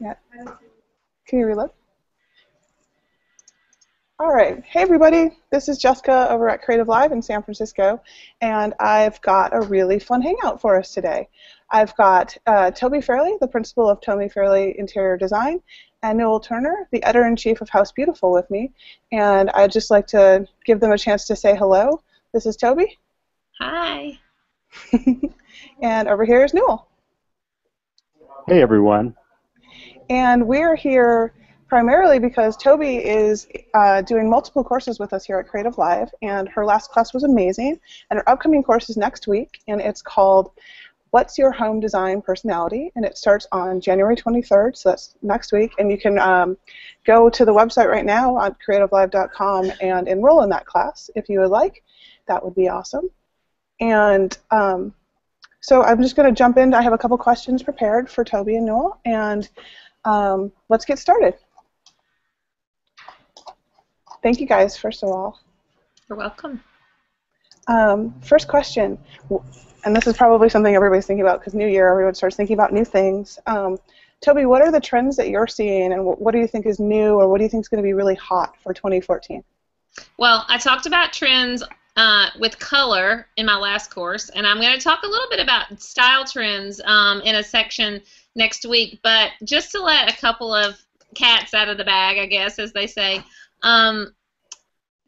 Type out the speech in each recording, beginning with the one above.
Yeah. Can you reload? All right. Hey, everybody. This is Jessica over at Creative Live in San Francisco, and I've got a really fun hangout for us today. I've got uh, Tobi Fairley, the principal of Tobi Fairley Interior Design, and Newell Turner, the editor-in-chief of House Beautiful with me, and I'd just like to give them a chance to say hello. This is Tobi. Hi. and over here is Newell. Hey, everyone. And we're here primarily because Tobi is uh, doing multiple courses with us here at Creative Live, and her last class was amazing. And her upcoming course is next week, and it's called What's Your Home Design Personality? And it starts on January 23rd, so that's next week. And you can um, go to the website right now on creativelive.com and enroll in that class if you would like. That would be awesome. And um, so I'm just going to jump in. I have a couple questions prepared for Tobi and Newell. and um, let's get started. Thank you guys, first of all. You're welcome. Um, first question, and this is probably something everybody's thinking about because New Year, everyone starts thinking about new things. Um, Tobi, what are the trends that you're seeing, and what do you think is new, or what do you think is going to be really hot for 2014? Well, I talked about trends uh, with color in my last course, and I'm going to talk a little bit about style trends um, in a section next week. But just to let a couple of cats out of the bag, I guess, as they say. Um,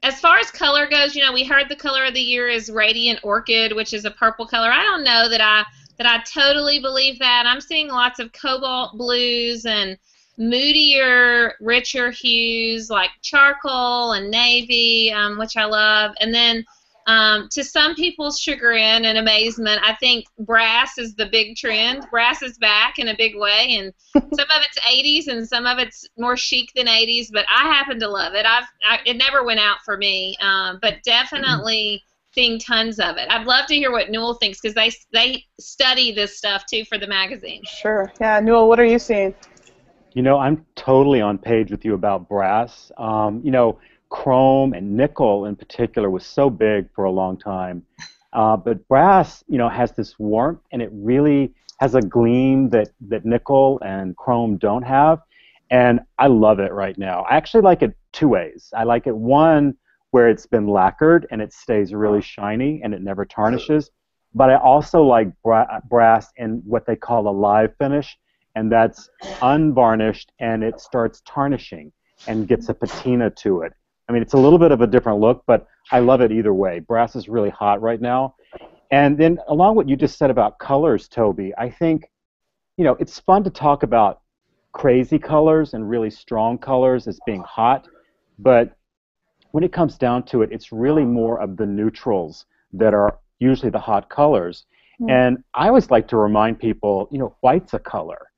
as far as color goes, you know, we heard the color of the year is radiant orchid, which is a purple color. I don't know that I that I totally believe that. I'm seeing lots of cobalt blues and moodier, richer hues like charcoal and navy, um, which I love. And then um, to some people's chagrin and amazement, I think brass is the big trend. Brass is back in a big way, and some of it's 80s and some of it's more chic than 80s. But I happen to love it. I've I, it never went out for me, um, but definitely seeing tons of it. I'd love to hear what Newell thinks because they they study this stuff too for the magazine. Sure. Yeah, Newell, what are you seeing? You know, I'm totally on page with you about brass. Um, you know chrome and nickel in particular was so big for a long time. Uh, but brass, you know, has this warmth and it really has a gleam that, that nickel and chrome don't have. And I love it right now. I actually like it two ways. I like it one where it's been lacquered and it stays really shiny and it never tarnishes. But I also like bra- brass in what they call a live finish, and that's unvarnished and it starts tarnishing and gets a patina to it. I mean, it's a little bit of a different look, but I love it either way. Brass is really hot right now. And then along what you just said about colors, Tobi, I think, you know, it's fun to talk about crazy colors and really strong colors as being hot, but when it comes down to it, it's really more of the neutrals that are usually the hot colors. Mm. And I always like to remind people, you know, white's a color.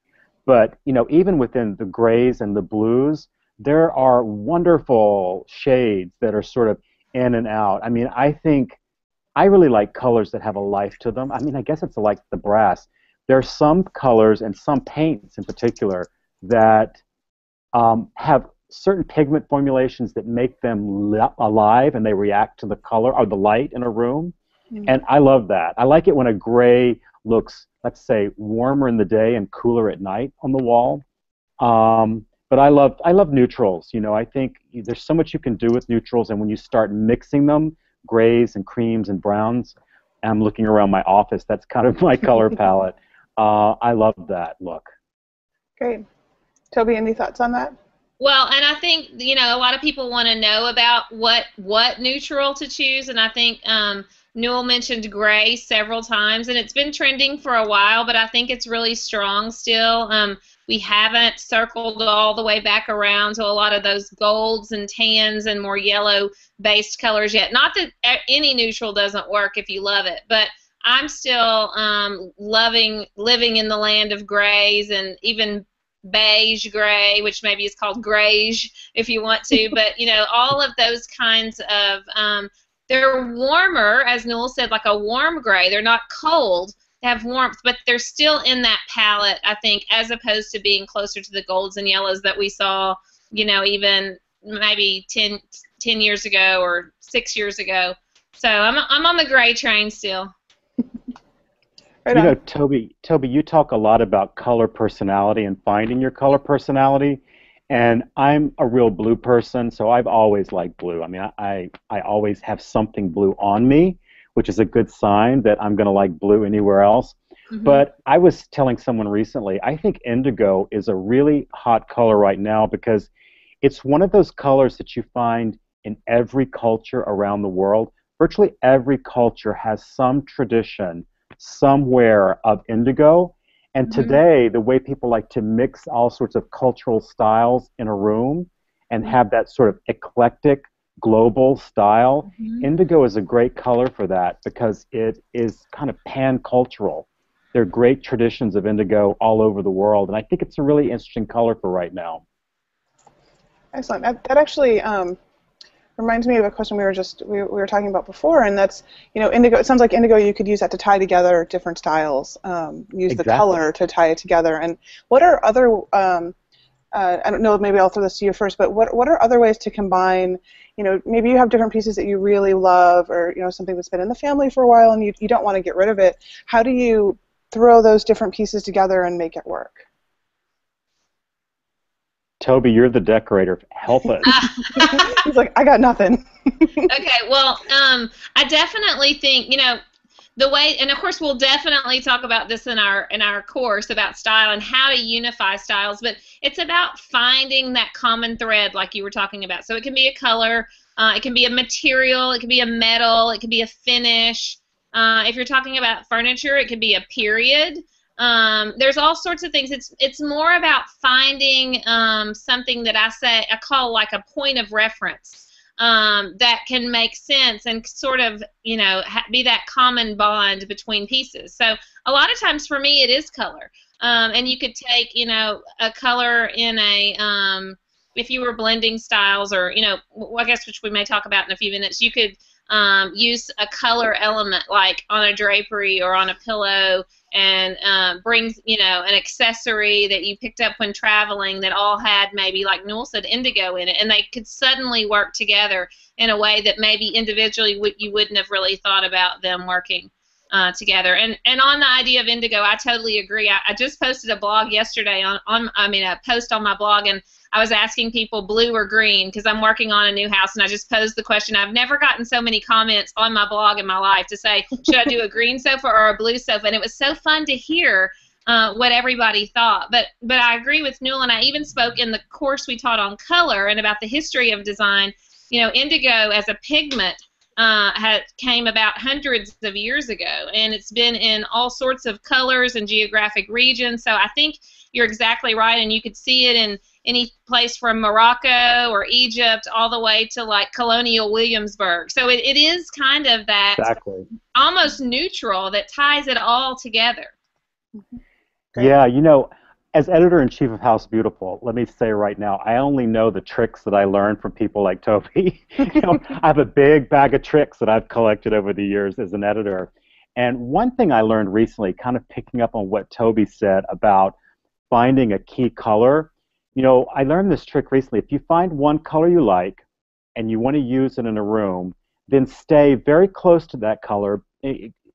But, you know, even within the grays and the blues, there are wonderful shades that are sort of in and out. I mean, I think I really like colors that have a life to them. I mean, I guess it's like the brass. There are some colors and some paints in particular that um, have certain pigment formulations that make them li- alive and they react to the color or the light in a room. Mm-hmm. And I love that. I like it when a gray looks, let's say, warmer in the day and cooler at night on the wall. Um, but I love I love neutrals. You know, I think there's so much you can do with neutrals, and when you start mixing them, grays and creams and browns, I'm looking around my office. That's kind of my color palette. Uh, I love that look. Great, Tobi. Any thoughts on that? Well, and I think you know a lot of people want to know about what what neutral to choose, and I think um, Newell mentioned gray several times, and it's been trending for a while, but I think it's really strong still. Um, we haven't circled all the way back around to a lot of those golds and tans and more yellow based colors yet. Not that any neutral doesn't work if you love it, but I'm still um, loving living in the land of grays and even beige gray, which maybe is called grayish if you want to, but you know all of those kinds of um, they're warmer, as Newell said, like a warm gray. They're not cold, have warmth, but they're still in that palette, I think, as opposed to being closer to the golds and yellows that we saw, you know, even maybe 10, 10 years ago or six years ago. So I'm, I'm on the gray train still. Right you know. Tobi, Tobi, you talk a lot about color personality and finding your color personality. And I'm a real blue person, so I've always liked blue. I mean, I, I, I always have something blue on me, which is a good sign that I'm going to like blue anywhere else. Mhm. But I was telling someone recently, I think indigo is a really hot color right now because it's one of those colors that you find in every culture around the world. Virtually every culture has some tradition somewhere of indigo. And Mhm. today, the way people like to mix all sorts of cultural styles in a room and have that sort of eclectic global style, Mhm. indigo is a great color for that because it is kind of pan-cultural. There are great traditions of indigo all over the world, and I think it's a really interesting color for right now. Excellent. That, that actually um, reminds me of a question we were just we, we were talking about before, and that's you know indigo. It sounds like indigo. You could use that to tie together different styles. Um, use the color to tie it together. And what are other? Um, uh, I don't know. Maybe I'll throw this to you first. But what what are other ways to combine? You know, maybe you have different pieces that you really love, or you know something that's been in the family for a while, and you you don't want to get rid of it. How do you throw those different pieces together and make it work? Tobi, you're the decorator. Help us. He's like, I got nothing. okay, well, um, I definitely think you know the way, and of course, we'll definitely talk about this in our in our course about style and how to unify styles. But it's about finding that common thread, like you were talking about. So it can be a color, uh, it can be a material, it can be a metal, it can be a finish. Uh, if you're talking about furniture, it could be a period. Um, there's all sorts of things. It's it's more about finding um, something that I say I call like a point of reference um, that can make sense and sort of you know ha- be that common bond between pieces. So a lot of times for me it is color, um, and you could take you know a color in a um, if you were blending styles or you know I guess which we may talk about in a few minutes, you could um, use a color element like on a drapery or on a pillow and um, brings you know an accessory that you picked up when traveling that all had maybe like Newell said indigo in it and they could suddenly work together in a way that maybe individually would, you wouldn't have really thought about them working uh, together. And and on the idea of indigo I totally agree. I, I just posted a blog yesterday on, on I mean a post on my blog and I was asking people blue or green because I'm working on a new house and I just posed the question. I've never gotten so many comments on my blog in my life to say, should I do a green sofa or a blue sofa? And it was so fun to hear uh, what everybody thought. But but I agree with Newell, and I even spoke in the course we taught on color and about the history of design. You know, indigo as a pigment uh, had came about hundreds of years ago, and it's been in all sorts of colors and geographic regions. So I think you're exactly right, and you could see it in any place from Morocco or Egypt all the way to like colonial Williamsburg. So it, it is kind of that Exactly. almost neutral that ties it all together. Great. Yeah, you know, as editor in chief of House Beautiful, let me say right now, I only know the tricks that I learned from people like Tobi. you know, I have a big bag of tricks that I've collected over the years as an editor. And one thing I learned recently, kind of picking up on what Tobi said about finding a key color, you know, I learned this trick recently. If you find one color you like and you want to use it in a room, then stay very close to that color.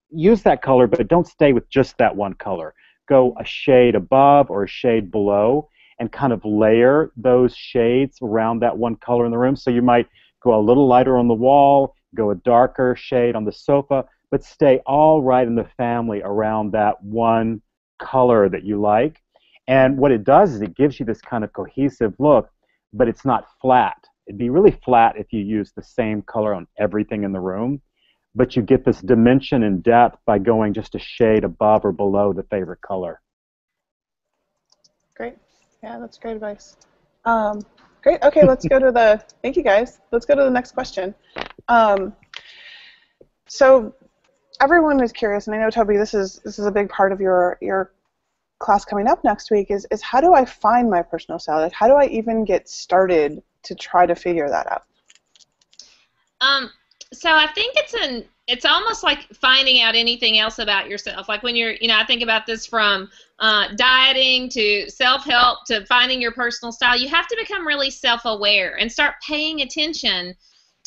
Use that color, but don't stay with just that one color go a shade above or a shade below and kind of layer those shades around that one color in the room. So you might go a little lighter on the wall, go a darker shade on the sofa, but stay all right in the family around that one color that you like. And what it does is it gives you this kind of cohesive look, but it's not flat. It'd be really flat if you use the same color on everything in the room but you get this dimension and depth by going just a shade above or below the favorite color. Great. Yeah, that's great advice. Um, great. Okay, let's go to the. Thank you, guys. Let's go to the next question. Um, so, everyone is curious, and I know Tobi, this is this is a big part of your your class coming up next week. Is is how do I find my personal style? Like, how do I even get started to try to figure that out? Um, so I think it's an it's almost like finding out anything else about yourself. Like when you're, you know, I think about this from uh, dieting to self-help to finding your personal style. You have to become really self-aware and start paying attention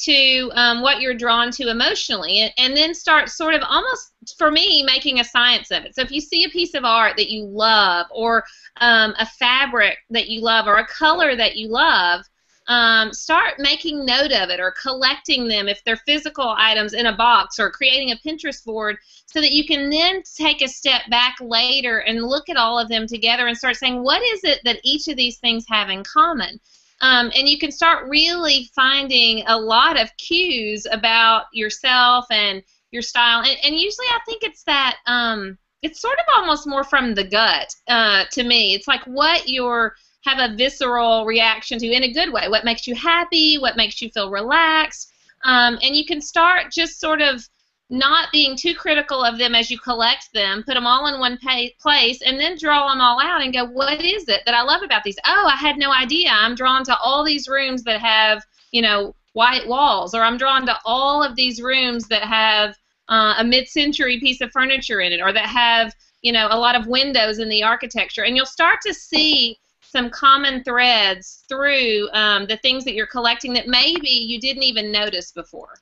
to um, what you're drawn to emotionally and, and, then start sort of almost for me making a science of it so if you see a piece of art that you love or um, a fabric that you love or a color that you love um, start making note of it or collecting them if they're physical items in a box or creating a Pinterest board so that you can then take a step back later and look at all of them together and start saying, what is it that each of these things have in common? Um, and you can start really finding a lot of cues about yourself and your style. And, and usually I think it's that. Um, it's sort of almost more from the gut uh, to me. It's like what your have a visceral reaction to in a good way. What makes you happy? What makes you feel relaxed? Um, and you can start just sort of not being too critical of them as you collect them, put them all in one pay- place, and then draw them all out and go, what is it that I love about these? Oh, I had no idea. I'm drawn to all these rooms that have, you know, white walls, or I'm drawn to all of these rooms that have uh, a mid-century piece of furniture in it, or that have, you know, a lot of windows in the architecture, and you'll start to see some common threads through um, the things that you're collecting that maybe you didn't even notice before.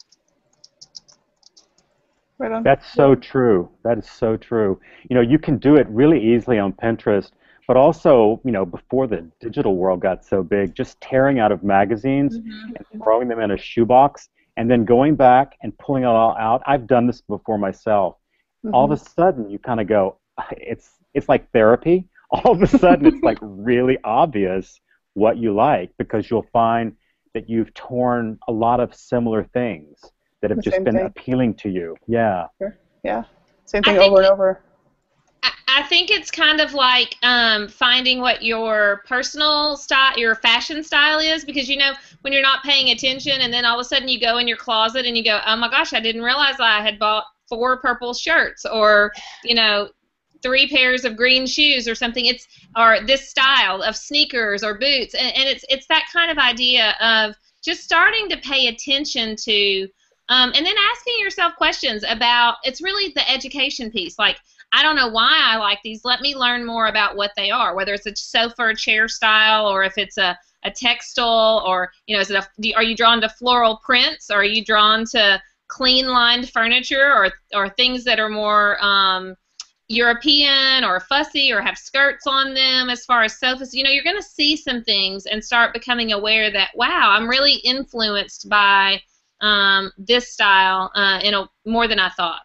Right on. That's so true. That is so true. You know, you can do it really easily on Pinterest, but also, you know, before the digital world got so big, just tearing out of magazines mm-hmm. and throwing them in a shoebox and then going back and pulling it all out. I've done this before myself. Mm-hmm. All of a sudden, you kind of go, it's it's like therapy all of a sudden it's like really obvious what you like because you'll find that you've torn a lot of similar things that have the just been thing. appealing to you. Yeah. Sure. Yeah. Same thing over and over. I think it's kind of like um, finding what your personal style, your fashion style is, because you know when you're not paying attention, and then all of a sudden you go in your closet and you go, "Oh my gosh, I didn't realize I had bought four purple shirts," or you know, three pairs of green shoes or something. It's or this style of sneakers or boots, and, and it's it's that kind of idea of just starting to pay attention to, um, and then asking yourself questions about. It's really the education piece, like. I don't know why I like these. Let me learn more about what they are, whether it's a sofa or chair style, or if it's a, a textile, or you know, is it a, are you drawn to floral prints, or are you drawn to clean lined furniture, or or things that are more um, European or fussy or have skirts on them as far as sofas, you know, you're going to see some things and start becoming aware that, wow, I'm really influenced by um, this style uh, in a, more than I thought.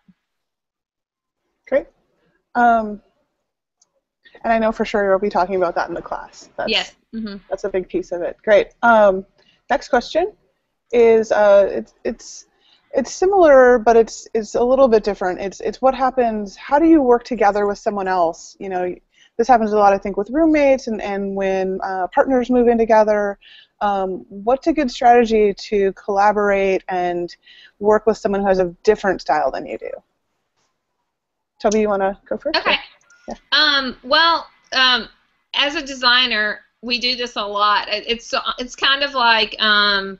Great. Um, and I know for sure you'll be talking about that in the class. That's, yes. Mm-hmm. That's a big piece of it. Great. Um, next question is uh, it's, it's it's similar, but it's it's a little bit different. It's it's what happens. How do you work together with someone else? You know, this happens a lot, I think, with roommates and and when uh, partners move in together. Um, what's a good strategy to collaborate and work with someone who has a different style than you do? Tobi, you want to go first? Okay. Yeah. Um, well, um, as a designer, we do this a lot. It's it's kind of like um,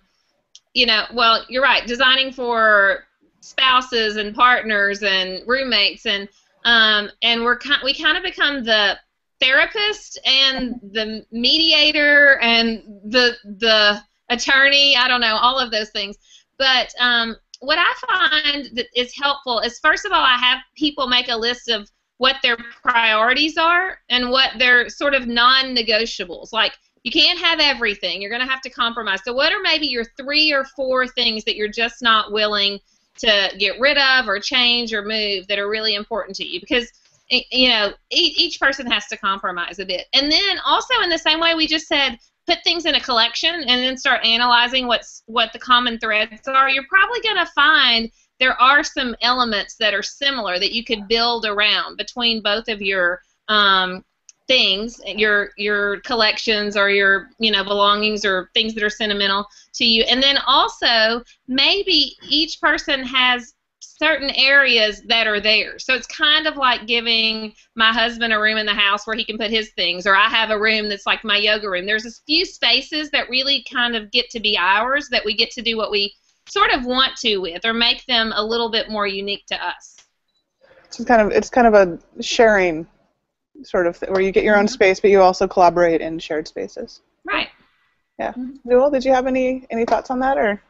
you know, well, you're right. Designing for spouses and partners and roommates and um, and we're kind we kind of become the therapist and the mediator and the the attorney. I don't know all of those things, but um, what I find that is helpful is first of all I have people make a list of what their priorities are and what their sort of non-negotiables. Like you can't have everything. You're going to have to compromise. So, what are maybe your three or four things that you're just not willing to get rid of or change or move that are really important to you? Because you know each person has to compromise a bit. And then also in the same way we just said put things in a collection and then start analyzing what's what the common threads are. You're probably going to find there are some elements that are similar that you could build around between both of your um, things your your collections or your you know belongings or things that are sentimental to you and then also maybe each person has certain areas that are there so it's kind of like giving my husband a room in the house where he can put his things or i have a room that's like my yoga room there's a few spaces that really kind of get to be ours that we get to do what we sort of want to with or make them a little bit more unique to us it's kind of it's kind of a sharing sort of where you get your own mm-hmm. space, but you also collaborate in shared spaces. Right. Yeah. mm Did you have any any thoughts on that or?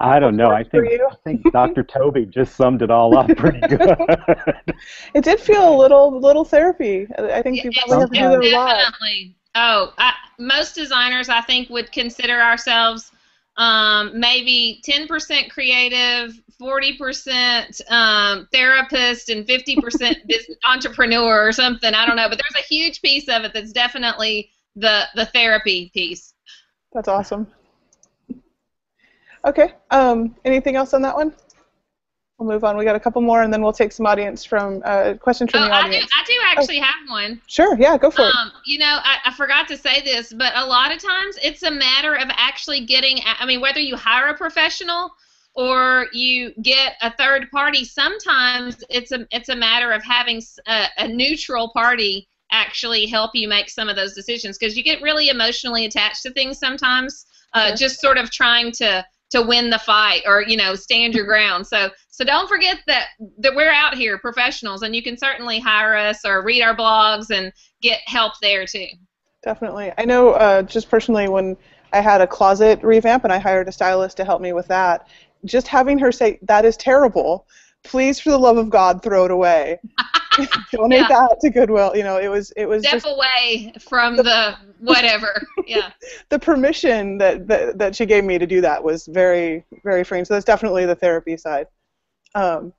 I don't know. I think I think Dr. Tobi just summed it all up pretty good. it did feel a little little therapy. I think you probably have to do it a lot. Definitely. Oh, I, most designers I think would consider ourselves um, maybe 10% creative, 40% um, therapist, and 50% entrepreneur or something. I don't know, but there's a huge piece of it that's definitely the the therapy piece. That's awesome. Okay. Um, anything else on that one? We'll move on. We got a couple more, and then we'll take some audience from uh, questions from oh, the audience. I do, I do actually oh. have one. Sure. Yeah. Go for um, it. You know, I, I forgot to say this, but a lot of times it's a matter of actually getting. I mean, whether you hire a professional or you get a third party, sometimes it's a it's a matter of having a, a neutral party actually help you make some of those decisions because you get really emotionally attached to things sometimes. Uh, Just sort of trying to to win the fight or you know stand your ground. So so don't forget that that we're out here professionals and you can certainly hire us or read our blogs and get help there too. Definitely. I know uh, just personally when i had a closet revamp and i hired a stylist to help me with that just having her say that is terrible. Please for the love of god throw it away donate yeah. that to goodwill you know it was it was step away from the, the whatever. Yeah. The permission that, that that she gave me to do that was very very freeing. So that's definitely the therapy side. Um,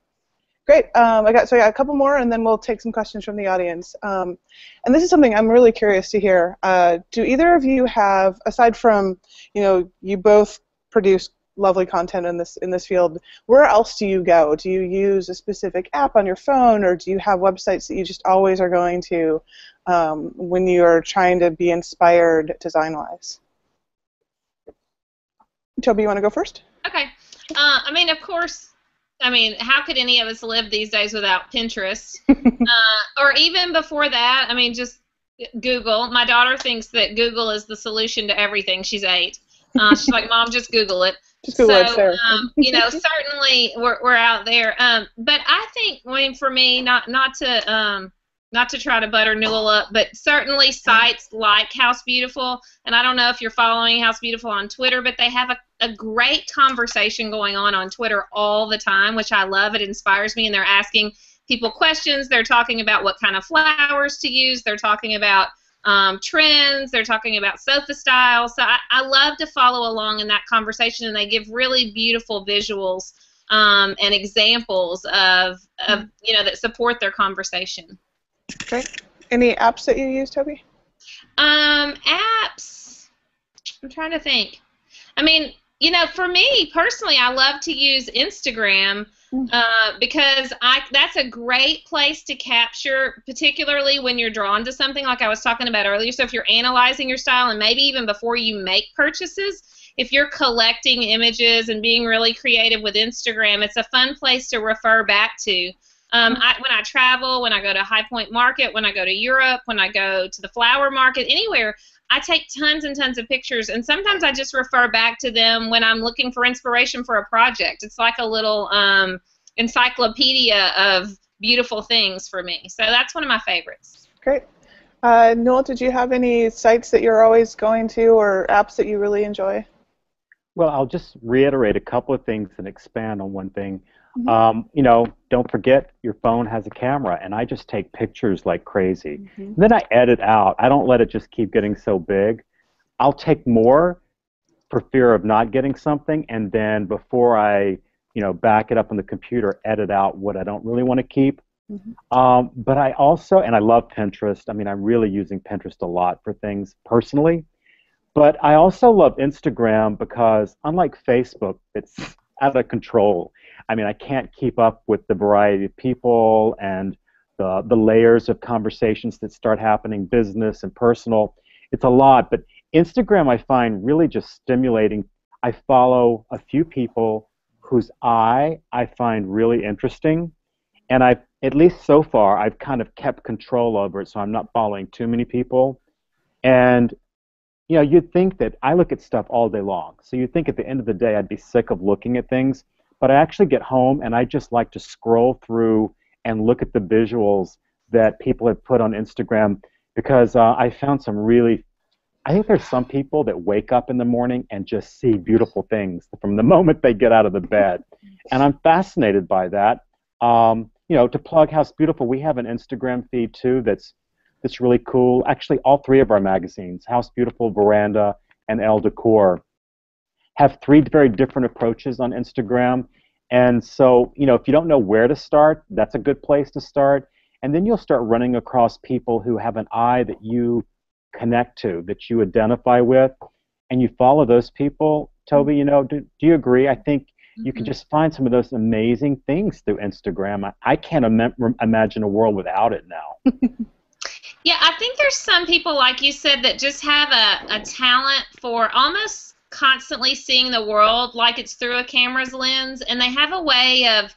great. Um, i got so i got a couple more and then we'll take some questions from the audience. Um, and this is something i'm really curious to hear. Uh, do either of you have aside from you know you both produce lovely content in this in this field. Where else do you go? Do you use a specific app on your phone, or do you have websites that you just always are going to um, when you are trying to be inspired design-wise? Tobi, you want to go first? Okay. Uh, I mean, of course. I mean, how could any of us live these days without Pinterest? uh, or even before that, I mean, just Google. My daughter thinks that Google is the solution to everything. She's eight. Uh, she's like, Mom, just Google it so, um, you know, certainly we're, we're out there. Um, but I think, I mean, for me, not not to um, not to try to butter Newell up, but certainly sites like House Beautiful, and I don't know if you're following House Beautiful on Twitter, but they have a, a great conversation going on on Twitter all the time, which I love. It inspires me, and they're asking people questions. They're talking about what kind of flowers to use. They're talking about um, trends. They're talking about sofa style. So I, I, love to follow along in that conversation, and they give really beautiful visuals um, and examples of, of you know that support their conversation. Great. Any apps that you use, Tobi? Um, apps. I'm trying to think. I mean, you know, for me personally, I love to use Instagram Mm. Uh, because I that's a great place to capture, particularly when you're drawn to something like I was talking about earlier. So if you're analyzing your style, and maybe even before you make purchases, if you're collecting images and being really creative with Instagram, it's a fun place to refer back to. Um, I, when I travel, when I go to High Point Market, when I go to Europe, when I go to the flower market, anywhere, I take tons and tons of pictures, and sometimes I just refer back to them when I'm looking for inspiration for a project. It's like a little um, encyclopedia of beautiful things for me. So that's one of my favorites. Great. Uh, Newell, did you have any sites that you're always going to or apps that you really enjoy? Well, I'll just reiterate a couple of things and expand on one thing. Mm-hmm. Um, you know, don't forget your phone has a camera, and I just take pictures like crazy. Mm-hmm. Then I edit out. I don't let it just keep getting so big. I'll take more for fear of not getting something, and then before I, you know, back it up on the computer, edit out what I don't really want to keep. Mm-hmm. Um, but I also, and I love Pinterest. I mean, I'm really using Pinterest a lot for things personally. But I also love Instagram because, unlike Facebook, it's out of control. I mean, I can't keep up with the variety of people and the, the layers of conversations that start happening, business and personal. It's a lot, but Instagram I find really just stimulating. I follow a few people whose eye I find really interesting, and I've at least so far I've kind of kept control over it, so I'm not following too many people. And you know, you'd think that I look at stuff all day long, so you'd think at the end of the day I'd be sick of looking at things. But I actually get home and I just like to scroll through and look at the visuals that people have put on Instagram because uh, I found some really I think there's some people that wake up in the morning and just see beautiful things from the moment they get out of the bed, and I'm fascinated by that. Um, you know, to plug House Beautiful, we have an Instagram feed too that's that's really cool. Actually, all three of our magazines, House Beautiful, Veranda, and Elle Decor, have three very different approaches on Instagram. And so, you know, if you don't know where to start, that's a good place to start. And then you'll start running across people who have an eye that you connect to, that you identify with, and you follow those people. Tobi, you know, do, do you agree? I think you can mm-hmm. just find some of those amazing things through Instagram. I, I can't Im- imagine a world without it now. yeah, I think there's some people, like you said, that just have a, a talent for almost constantly seeing the world like it's through a camera's lens, and they have a way of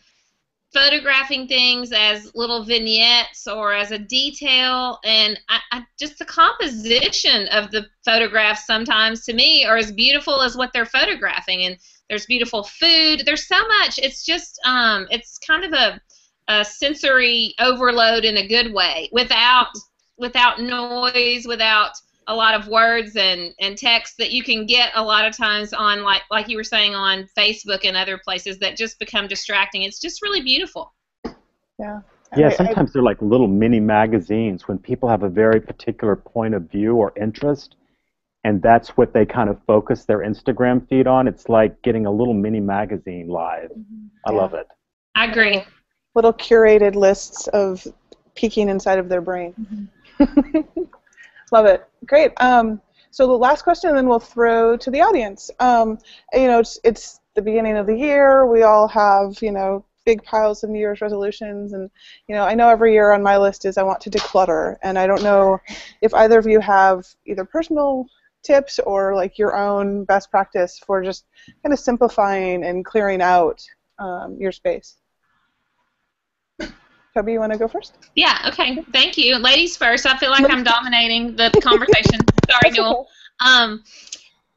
photographing things as little vignettes or as a detail and I, I, just the composition of the photographs sometimes to me are as beautiful as what they're photographing and there's beautiful food. There's so much. It's just um, it's kind of a, a sensory overload in a good way without without noise without a lot of words and, and text that you can get a lot of times on like like you were saying on Facebook and other places that just become distracting. It's just really beautiful. Yeah. Yeah, sometimes they're like little mini magazines when people have a very particular point of view or interest, and that's what they kind of focus their Instagram feed on. It's like getting a little mini magazine live. Mm-hmm. I yeah. love it. I agree. Little curated lists of peeking inside of their brain. Mm-hmm. Love it. Great. Um, so the last question, and then we'll throw to the audience. Um, you know, it's, it's the beginning of the year. We all have, you know, big piles of New Year's resolutions, and you know, I know every year on my list is I want to declutter, and I don't know if either of you have either personal tips or like your own best practice for just kind of simplifying and clearing out um, your space. Tobi, you want to go first? Yeah, okay. Thank you. Ladies first. I feel like I'm dominating the conversation. Sorry, Newell. Um,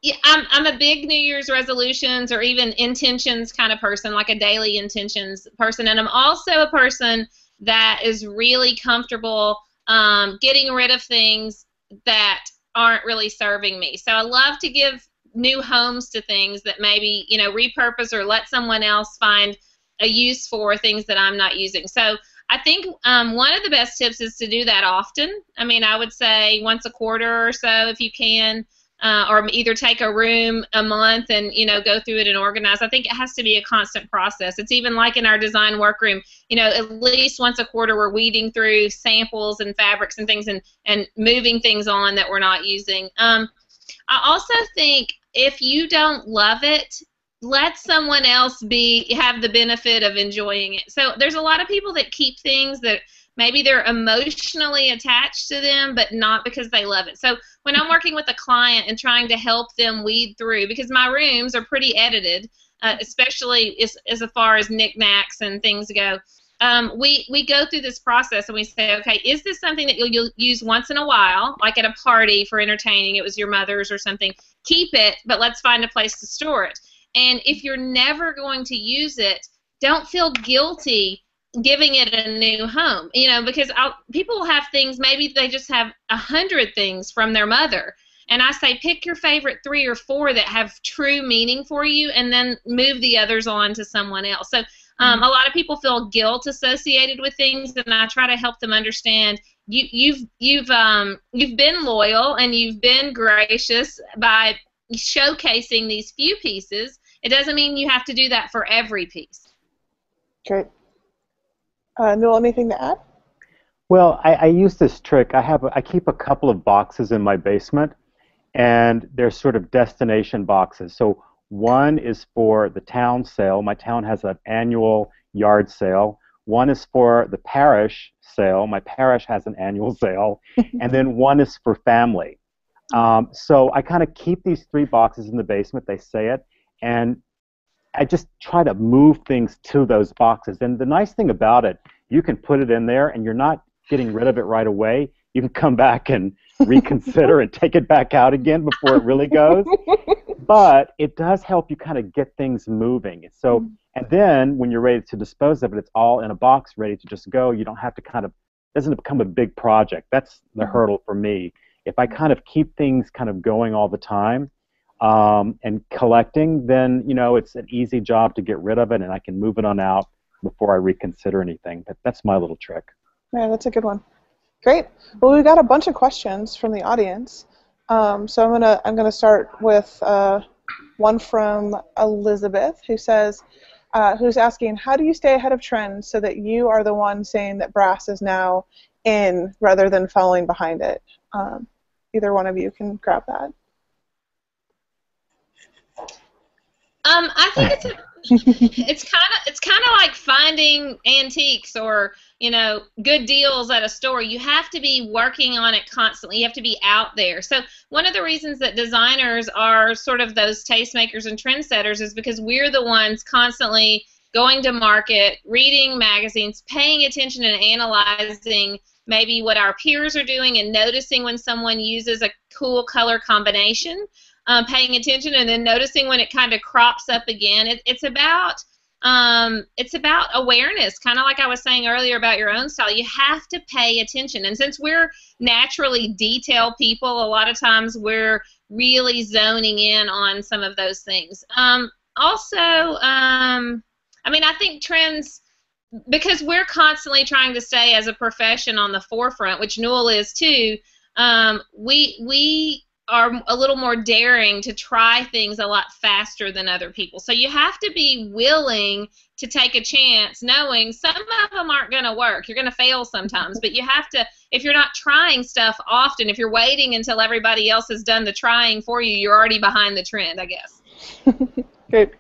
yeah, I'm, I'm a big New Year's resolutions or even intentions kind of person, like a daily intentions person. And I'm also a person that is really comfortable um, getting rid of things that aren't really serving me. So I love to give new homes to things that maybe, you know, repurpose or let someone else find a use for things that I'm not using. So I think um, one of the best tips is to do that often. I mean, I would say once a quarter or so if you can, uh, or either take a room a month and you know go through it and organize. I think it has to be a constant process. It's even like in our design workroom. You know, at least once a quarter we're weeding through samples and fabrics and things and and moving things on that we're not using. Um, I also think if you don't love it, let someone else be have the benefit of enjoying it. So there's a lot of people that keep things that maybe they're emotionally attached to them but not because they love it. So when I'm working with a client and trying to help them weed through because my rooms are pretty edited, uh, especially as, as far as knickknacks and things go. Um, we, we go through this process and we say, okay, is this something that you'll, you'll use once in a while, like at a party for entertaining, it was your mother's or something, keep it, but let's find a place to store it. And if you're never going to use it, don't feel guilty giving it a new home. You know, because I'll, people have things, maybe they just have a hundred things from their mother. And I say, pick your favorite three or four that have true meaning for you, and then move the others on to someone else. So, um, a lot of people feel guilt associated with things, and I try to help them understand you, you've you've um, you've been loyal and you've been gracious by showcasing these few pieces, it doesn't mean you have to do that for every piece. Great. Uh, Newell, anything to add? Well, I, I use this trick. I have a, I keep a couple of boxes in my basement, and they're sort of destination boxes. So one is for the town sale. My town has an annual yard sale. One is for the parish sale. My parish has an annual sale, and then one is for family. Um, so I kind of keep these three boxes in the basement. They say it, and I just try to move things to those boxes. And the nice thing about it, you can put it in there, and you're not getting rid of it right away. You can come back and reconsider and take it back out again before it really goes. But it does help you kind of get things moving. So, mm-hmm. and then when you're ready to dispose of it, it's all in a box, ready to just go. You don't have to kind of doesn't become a big project. That's the mm-hmm. hurdle for me if I kind of keep things kind of going all the time um, and collecting, then you know it's an easy job to get rid of it, and I can move it on out before I reconsider anything. But that's my little trick. Yeah, that's a good one. Great. Well, we got a bunch of questions from the audience. Um, so I'm gonna I'm gonna start with uh, one from Elizabeth who says, uh, who's asking, how do you stay ahead of trends so that you are the one saying that brass is now in rather than following behind it? Um, either one of you can grab that. Um, I think it's a, it's kind of it's kind of like finding antiques or you know good deals at a store. You have to be working on it constantly. You have to be out there. So one of the reasons that designers are sort of those tastemakers and trendsetters is because we're the ones constantly going to market, reading magazines, paying attention and analyzing maybe what our peers are doing and noticing when someone uses a cool color combination um, paying attention and then noticing when it kind of crops up again. It, it's about um, it's about awareness, kind of like I was saying earlier about your own style. You have to pay attention, and since we're naturally detail people, a lot of times we're really zoning in on some of those things. Um, also, um, I mean, I think trends because we're constantly trying to stay as a profession on the forefront, which Newell is too. Um, we we are a little more daring to try things a lot faster than other people. So you have to be willing to take a chance knowing some of them aren't going to work. You're going to fail sometimes, but you have to if you're not trying stuff often, if you're waiting until everybody else has done the trying for you, you're already behind the trend, I guess. Great.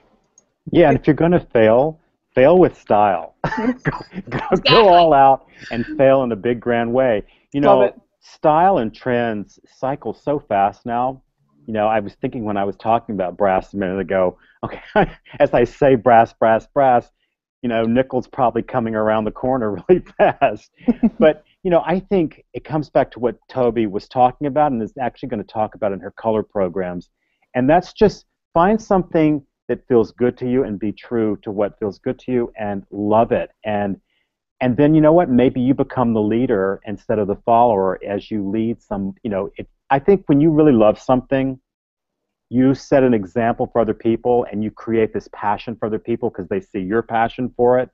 Yeah, and if you're going to fail, fail with style. go, go, exactly. go, all out and fail in a big grand way. You know, style and trends cycle so fast now. You know, I was thinking when I was talking about brass a minute ago, okay, as I say brass, brass, brass, you know, nickel's probably coming around the corner really fast. but, you know, I think it comes back to what Tobi was talking about and is actually going to talk about in her color programs. And that's just find something that feels good to you and be true to what feels good to you and love it. And and then you know what? Maybe you become the leader instead of the follower as you lead some you know it, i think when you really love something you set an example for other people and you create this passion for other people because they see your passion for it.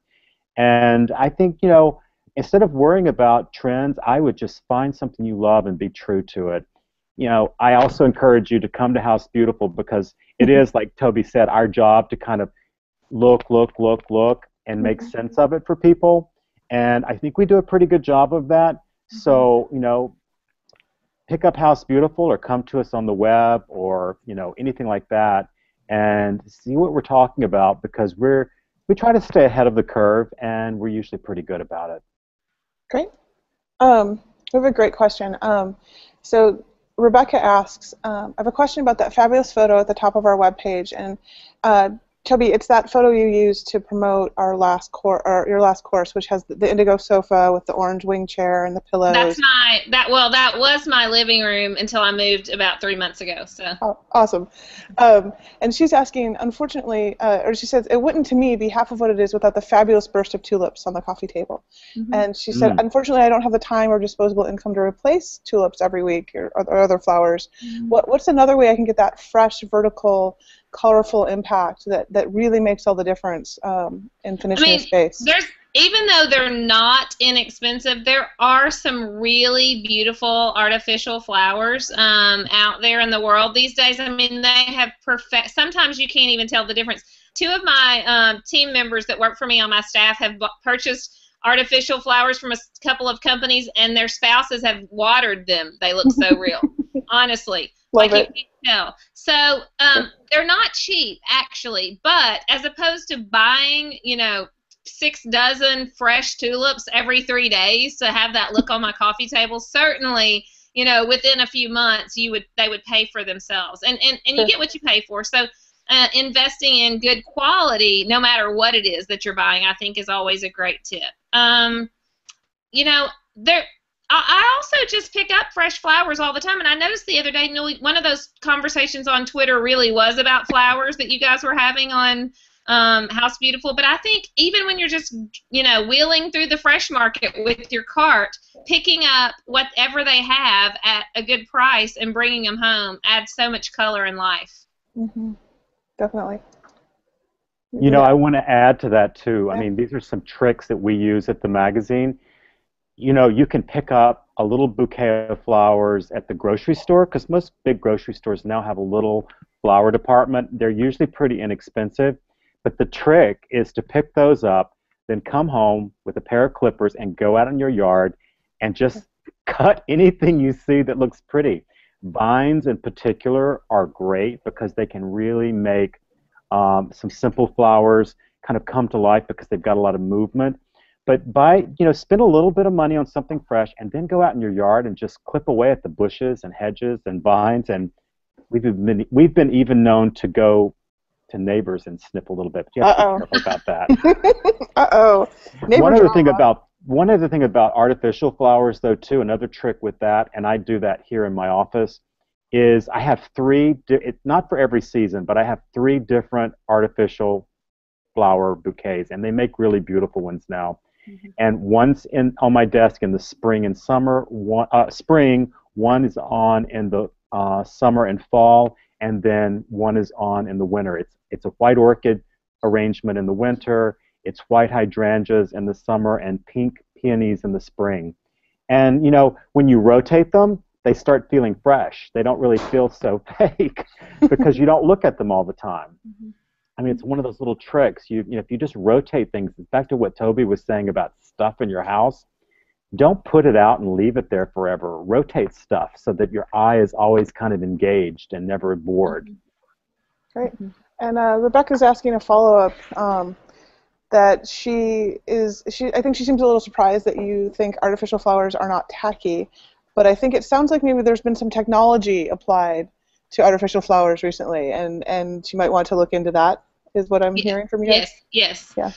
And i think you know instead of worrying about trends i would just find something you love and be true to it. You know i also encourage you to come to house beautiful because it is like tobi said our job to kind of look look look look and make mm-hmm. sense of it for people and I think we do a pretty good job of that. Mm-hmm. So, you know, pick up House Beautiful or come to us on the web or, you know, anything like that and see what we're talking about because we're we try to stay ahead of the curve and we're usually pretty good about it. Great. Um, we have a great question. Um, so Rebecca asks, um, I have a question about that fabulous photo at the top of our webpage, and uh, Tobi, it's that photo you used to promote our last course, or your last course, which has the, the, indigo sofa with the orange wing chair and the pillows. That's my that well, that was my living room until I moved about three months ago. So oh, awesome. Um, and she's asking, unfortunately, uh, or she says, it wouldn't to me be half of what it is without the fabulous burst of tulips on the coffee table. Mm-hmm. And she said, mm. unfortunately, I don't have the time or disposable income to replace tulips every week or, or other flowers. Mm. What what's another way I can get that fresh vertical colorful impact that, that really makes all the difference um, in finishing I mean, space. There's even though they're not inexpensive, there are some really beautiful artificial flowers um, out there in the world these days. I mean, they have perfect. Sometimes you can't even tell the difference. Two of my um, team members that work for me on my staff have purchased artificial flowers from a couple of companies, and their spouses have watered them. They look so real, honestly. Love like it. you can tell. So um, they're not cheap actually, but as opposed to buying, you know, six dozen fresh tulips every three days to have that look on my coffee table, certainly, you know, within a few months, you would they would pay for themselves, and and and you get what you pay for. So. Uh, investing in good quality, no matter what it is that you're buying, I think is always a great tip. Um, you know, there I also just pick up fresh flowers all the time, and I noticed the other day, one of those conversations on Twitter really was about flowers that you guys were having on um, House Beautiful. But I think even when you're just, you know, wheeling through the fresh market with your cart, picking up whatever they have at a good price and bringing them home adds so much color and life. Mm-hmm. Definitely. You know, I want to add to that too. I mean, these are some tricks that we use at the magazine. You know, you can pick up a little bouquet of flowers at the grocery store because most big grocery stores now have a little flower department. They're usually pretty inexpensive. But the trick is to pick those up, then come home with a pair of clippers and go out in your yard and just cut anything you see that looks pretty. Vines in particular are great because they can really make um, some simple flowers kind of come to life because they've got a lot of movement. But buy, you know, spend a little bit of money on something fresh, and then go out in your yard and just clip away at the bushes and hedges and vines. And we've been we've been even known to go to neighbors and snip a little bit. But you have Uh-oh. to be careful about that. uh oh. one other thing about one other thing about artificial flowers, though, too. Another trick with that, and I do that here in my office, is I have three. It's not for every season, but I have three different artificial flower bouquets, and they make really beautiful ones now. And one's in on my desk in the spring and summer. One uh, spring, one is on in the uh, summer and fall, and then one is on in the winter. It's it's a white orchid arrangement in the winter. It's white hydrangeas in the summer and pink peonies in the spring. And you know, when you rotate them, they start feeling fresh. They don't really feel so fake because you don't look at them all the time. I mean, it's one of those little tricks. You, you know, if you just rotate things, back to what Tobi was saying about stuff in your house, don't put it out and leave it there forever. Rotate stuff so that your eye is always kind of engaged and never bored. Great. And uh, Rebecca's asking a follow up um, that she is she I think she seems a little surprised that you think artificial flowers are not tacky, but I think it sounds like maybe there's been some technology applied to artificial flowers recently, and and she might want to look into that. Is what I'm Yeah. hearing from you. guys? Yes, yes. Yeah.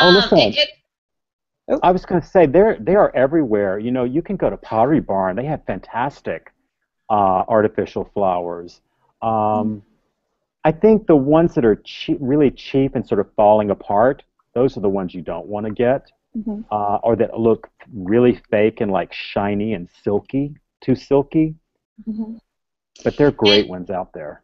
Oh, Um, listen. it- it- I was going to say they're they are everywhere. You know, you can go to Pottery Barn; they have fantastic uh, artificial flowers. Um, I think the ones that are cheap, really cheap and sort of falling apart, those are the ones you don't want to get, Mhm. uh, or that look really fake and like shiny and silky, too silky. Mhm. But they're great ones out there.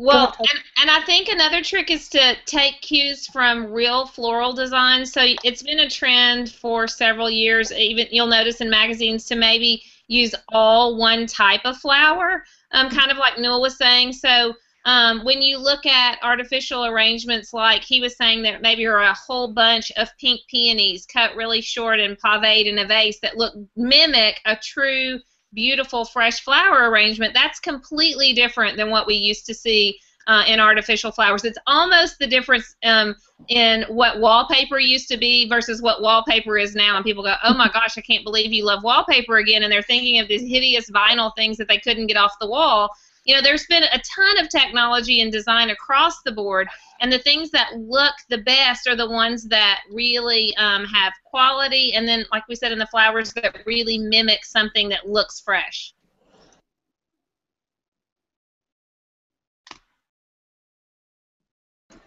Well, and, and I think another trick is to take cues from real floral designs. So it's been a trend for several years. Even you'll notice in magazines to maybe use all one type of flower, um, kind of like Newell was saying. So um, when you look at artificial arrangements, like he was saying, that maybe are a whole bunch of pink peonies cut really short and paved in a vase that look mimic a true beautiful fresh flower arrangement, that's completely different than what we used to see uh, in artificial flowers. It's almost the difference um, in what wallpaper used to be versus what wallpaper is now. And people go, oh my gosh, I can't believe you love wallpaper again. And they're thinking of these hideous vinyl things that they couldn't get off the wall. You know, there's been a ton of technology and design across the board, and the things that look the best are the ones that really um, have quality, and then, like we said, in the flowers that really mimic something that looks fresh.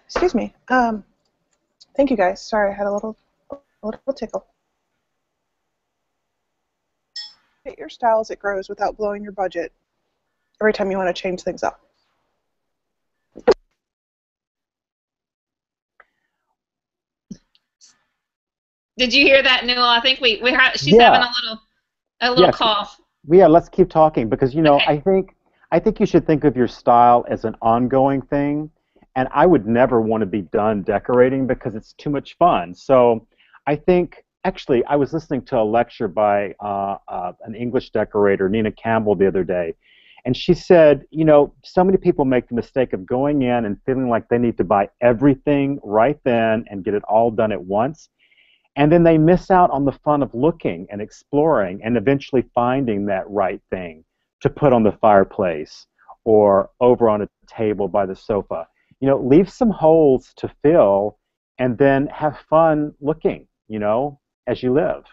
Excuse me. Um, thank you guys. Sorry, I had a little, a little tickle. Get your style as it grows without blowing your budget every time you want to change things up. Did you hear that, Newell? I think we we ha- she's Yeah. having a little a little Yes. cough. Yeah, let's keep talking because you know Okay. I think I think you should think of your style as an ongoing thing, and I would never want to be done decorating because it's too much fun. So I think actually I was listening to a lecture by uh, uh, an English decorator, Nina Campbell, the other day, and she said, you know, so many people make the mistake of going in and feeling like they need to buy everything right then and get it all done at once. And then they miss out on the fun of looking and exploring and eventually finding that right thing to put on the fireplace or over on a table by the sofa. You know, leave some holes to fill and then have fun looking, you know, as you live.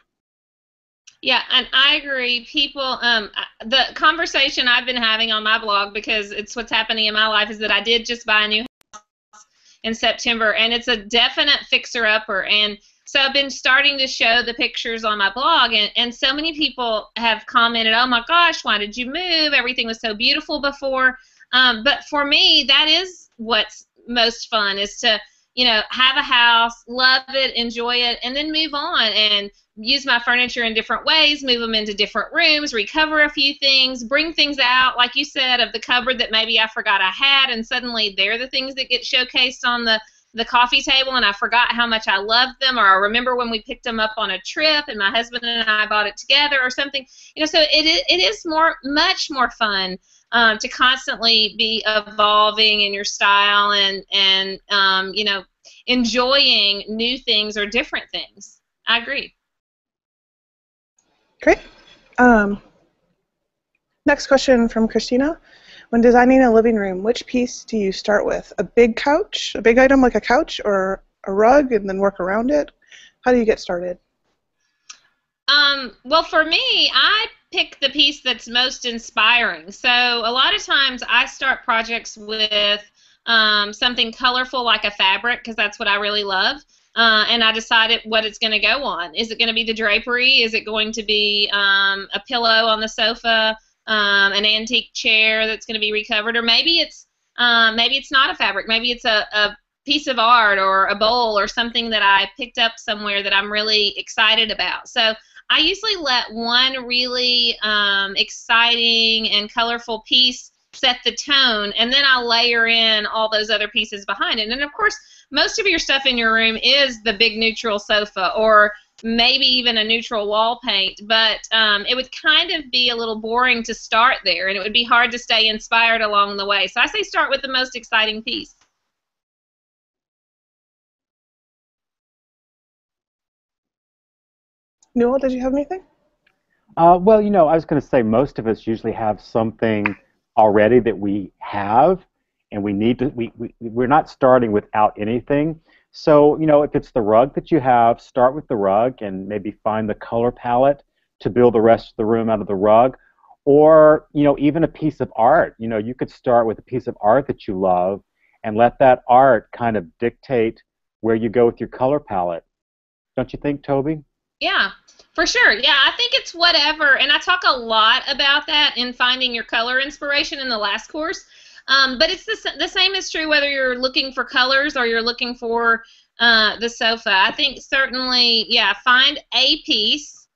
Yeah, and I agree. People, um, the conversation I've been having on my blog because it's what's happening in my life is that I did just buy a new house, in September, and it's a definite fixer upper. And so I've been starting to show the pictures on my blog, and, and so many people have commented, "Oh my gosh, why did you move? Everything was so beautiful before." Um, but for me, that is what's most fun is to you know have a house, love it, enjoy it, and then move on and use my furniture in different ways, move them into different rooms, recover a few things, bring things out, like you said, of the cupboard that maybe I forgot I had, and suddenly they're the things that get showcased on the the coffee table and I forgot how much I loved them or I remember when we picked them up on a trip and my husband and I bought it together or something. You know so it it is more much more fun um, to constantly be evolving in your style and and um, you know enjoying new things or different things I agree Great. Um, next question from Christina. When designing a living room, which piece do you start with? A big couch, a big item like a couch, or a rug and then work around it? How do you get started? Um, well, for me, I pick the piece that's most inspiring. So a lot of times I start projects with um, something colorful like a fabric because that's what I really love uh, and I decided what it's going to go on. Is it going to be the drapery? Is it going to be um, a pillow on the sofa, um, an antique chair that's going to be recovered, or maybe it's um, maybe it's not a fabric. Maybe it's a, a piece of art or a bowl or something that I picked up somewhere that I'm really excited about. So I usually let one really um, exciting and colorful piece set the tone, and then I layer in all those other pieces behind it. And of course most of your stuff in your room is the big neutral sofa or maybe even a neutral wall paint, but um, it would kind of be a little boring to start there, and it would be hard to stay inspired along the way. So I say start with the most exciting piece. Newell, did you have anything? Uh, well, you know, I was going to say most of us usually have something already that we have and we need to we, we we're not starting without anything. So you know if it's the rug that you have start with the rug and maybe find the color palette to build the rest of the room out of the rug. Or you know even a piece of art. You know you could start with a piece of art that you love and let that art kind of dictate where you go with your color palette. Don't you think tobi yeah for sure yeah i think it's whatever and i talk a lot about that in finding your color inspiration in the last course um, but it's the, the same is true whether you're looking for colors or you're looking for uh, the sofa. I think certainly, yeah, find a piece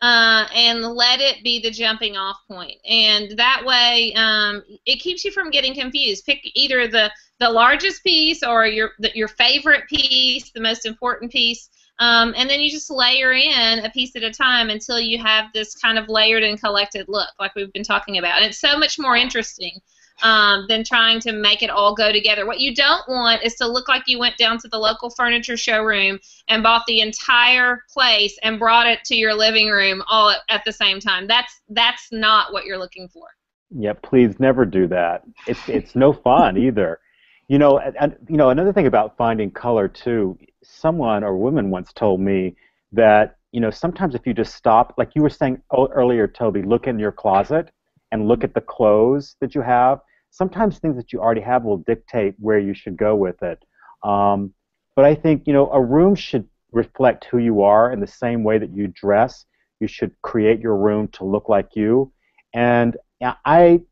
uh, and let it be the jumping off point. And that way, um, it keeps you from getting confused. Pick either the, the largest piece or your, the, your favorite piece, the most important piece. Um, and then you just layer in a piece at a time until you have this kind of layered and collected look, like we've been talking about. And it's so much more interesting um, than trying to make it all go together. What you don't want is to look like you went down to the local furniture showroom and bought the entire place and brought it to your living room all at, at the same time. That's that's not what you're looking for. Yeah, please never do that. It's it's no fun either. You know, and, you know another thing about finding color too. Someone or woman once told me that you know sometimes if you just stop, like you were saying earlier, Tobi, look in your closet and look at the clothes that you have sometimes things that you already have will dictate where you should go with it. Um, but I think you know a room should reflect who you are in the same way that you dress. You should create your room to look like you. And I,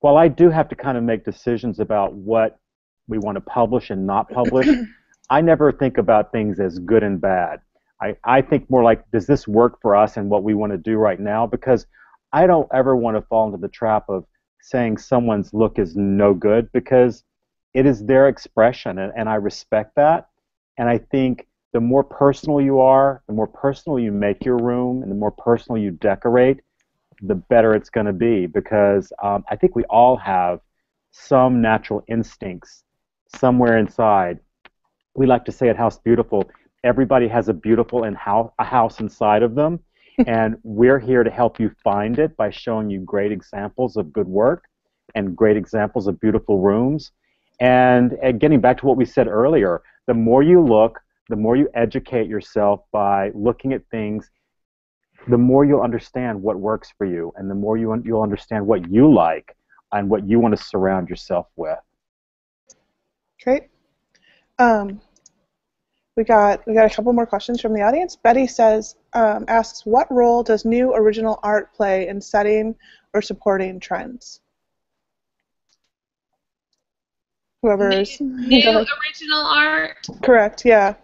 while I do have to kind of make decisions about what we want to publish and not publish, I never think about things as good and bad. I, I think more like, does this work for us and what we want to do right now? Because I don't ever want to fall into the trap of saying someone's look is no good because it is their expression, and, and I respect that. And I think the more personal you are, the more personal you make your room, and the more personal you decorate, the better it's going to be because um, I think we all have some natural instincts somewhere inside. We like to say at House Beautiful, everybody has a beautiful in house, a house inside of them, and we're here to help you find it by showing you great examples of good work and great examples of beautiful rooms. And, and getting back to what we said earlier, the more you look, the more you educate yourself by looking at things, the more you'll understand what works for you, and the more you, you'll understand what you like and what you want to surround yourself with. Great. Um, we got we got a couple more questions from the audience. Betty says um, asks what role does new original art play in setting or supporting trends? Whoever new, is new original art. Correct. Yeah.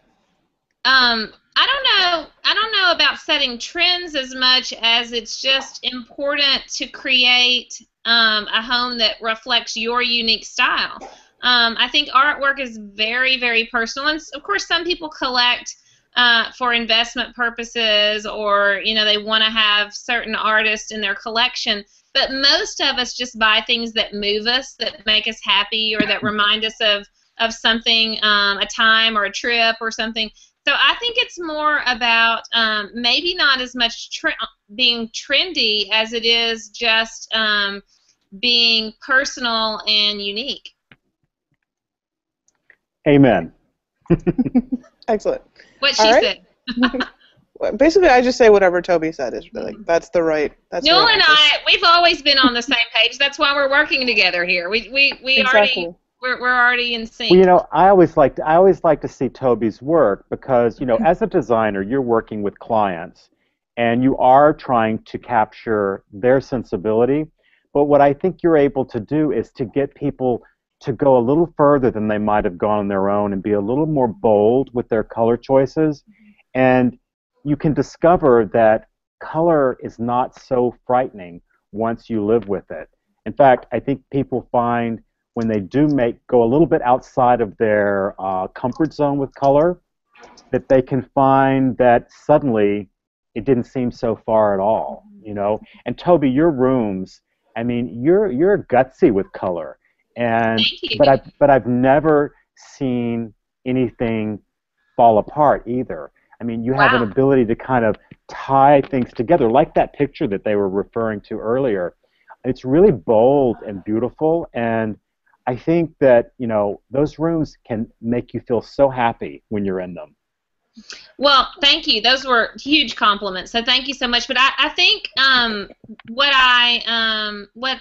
Um, I don't know. I don't know about setting trends as much as it's just important to create um, a home that reflects your unique style. Um, I think artwork is very, very personal, and of course, some people collect uh, for investment purposes, or you know, they want to have certain artists in their collection. But most of us just buy things that move us, that make us happy, or that remind us of of something, um, a time or a trip or something. So I think it's more about um, maybe not as much being trendy as it is just um, being personal and unique. Amen. Excellent. What she right. said. Basically, I just say whatever Tobi said is like mm-hmm. that's the right. That's Newell right and I, we've always been on the same page. That's why we're working together here. We we we exactly. already we're, we're already in sync. Well, you know, I always like to, I always like to see Tobi's work because you know, mm-hmm. as a designer, you're working with clients, and you are trying to capture their sensibility. But what I think you're able to do is to get people to go a little further than they might have gone on their own and be a little more bold with their color choices. And you can discover that color is not so frightening once you live with it. In fact, I think people find when they do make go a little bit outside of their uh, comfort zone with color, that they can find that suddenly it didn't seem so far at all. You know, and Tobi, your rooms, I mean, you're you're gutsy with color and but I but I've never seen anything fall apart either. I mean, you wow. have an ability to kind of tie things together, like that picture that they were referring to earlier. It's really bold and beautiful, and I think that you know those rooms can make you feel so happy when you're in them. Well, thank you. Those were huge compliments. So thank you so much. But I, I think um, what I um, what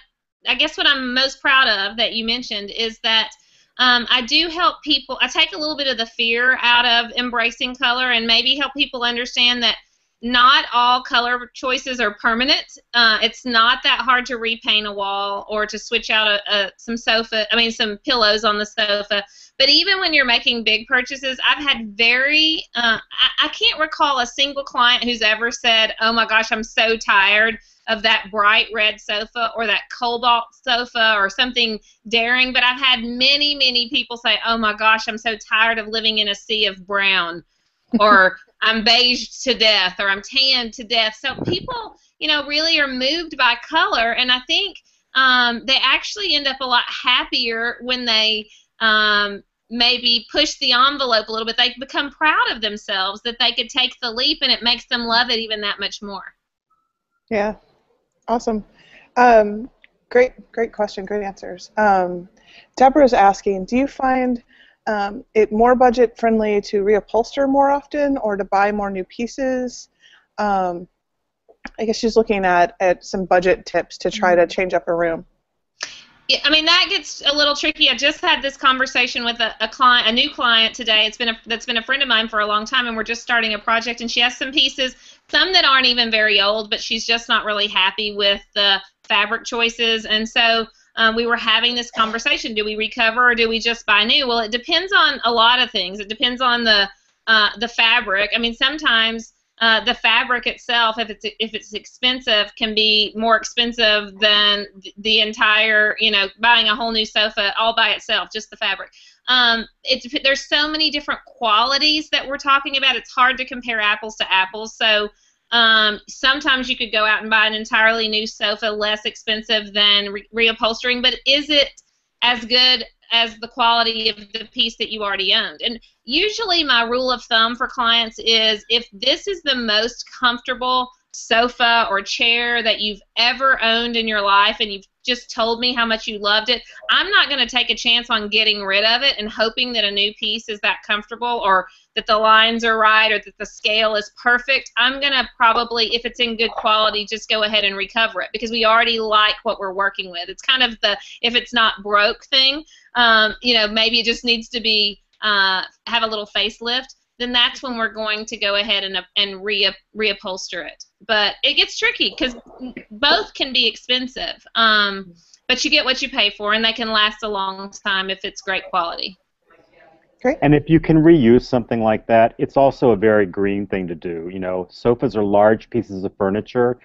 I guess what I'm most proud of that you mentioned is that um, I do help people. I take a little bit of the fear out of embracing color and maybe help people understand that not all color choices are permanent. Uh, it's not that hard to repaint a wall or to switch out a, a, some sofa. I mean, some pillows on the sofa. But even when you're making big purchases, I've had very. Uh, I, I can't recall a single client who's ever said, "Oh my gosh, I'm so tired." Of that bright red sofa or that cobalt sofa or something daring. But I've had many, many people say, oh my gosh, I'm so tired of living in a sea of brown. or I'm beige to death or I'm tan to death. So people, you know, really are moved by color. And I think um, they actually end up a lot happier when they um, maybe push the envelope a little bit. They become proud of themselves that they could take the leap and it makes them love it even that much more. Yeah, Awesome. Um, great, great question. Great answers. Um, Deborah's asking, do you find um, it more budget friendly to reupholster more often or to buy more new pieces? Um, I guess she's looking at, at some budget tips to try to mm-hmm. change up a room. Yeah, I mean that gets a little tricky. I just had this conversation with a, a client, a new client today. It's been a, that's been a friend of mine for a long time, and we're just starting a project. And she has some pieces, some that aren't even very old, but she's just not really happy with the fabric choices. And so um, we were having this conversation: do we recover or do we just buy new? Well, it depends on a lot of things. It depends on the uh, the fabric. I mean, sometimes uh, the fabric itself, if it's if it's expensive, can be more expensive than the entire, you know, buying a whole new sofa all by itself, just the fabric. Um, it's there's so many different qualities that we're talking about. It's hard to compare apples to apples. So um, sometimes you could go out and buy an entirely new sofa, less expensive than re- reupholstering. But is it as good as the quality of the piece that you already owned. And usually my rule of thumb for clients is if this is the most comfortable sofa or chair that you've ever owned in your life and you've just told me how much you loved it, I'm not going to take a chance on getting rid of it and hoping that a new piece is that comfortable or that the lines are right or that the scale is perfect. I'm going to probably, if it's in good quality, just go ahead and recover it because we already like what we're working with. It's kind of the if it's not broke thing. Um, you know, maybe it just needs to be uh, have a little facelift, then that's when we're going to go ahead and and re reupholster it. But it gets tricky because both can be expensive. Um, but you get what you pay for, and they can last a long time if it's great quality. Great. And if you can reuse something like that, it's also a very green thing to do. You know, sofas are large pieces of furniture,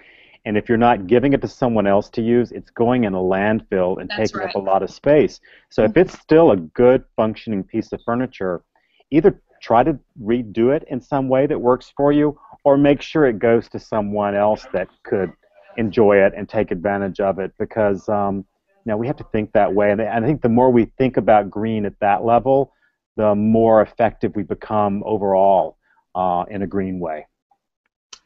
and if you're not giving it to someone else to use, it's going in a landfill and That's taking right. up a lot of space. So if it's still a good functioning piece of furniture, either try to redo it in some way that works for you, or make sure it goes to someone else that could enjoy it and take advantage of it. Because um, you know we have to think that way, and I think the more we think about green at that level, the more effective we become overall uh, in a green way.